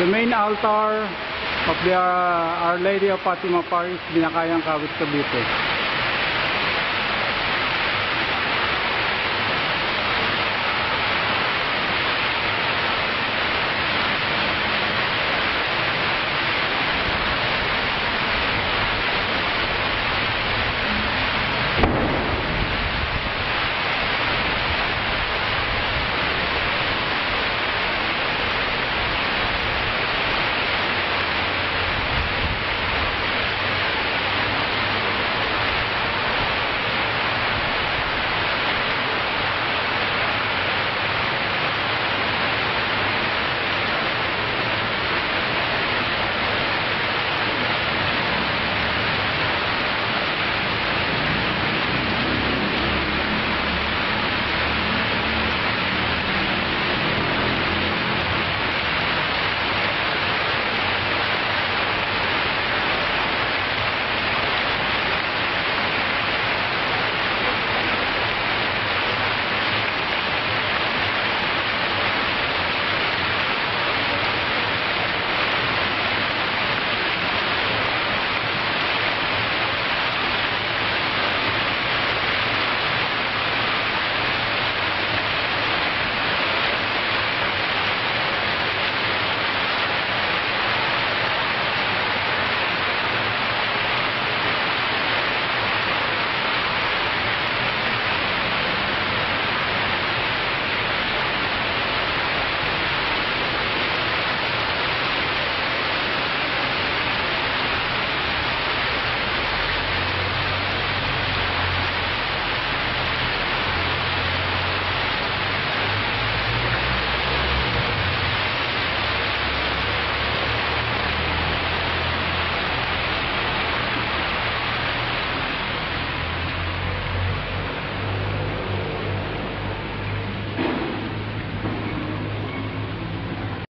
the main altar of the uh, Our Lady of Fatima Parish, Binakayang Kawit, Cavite.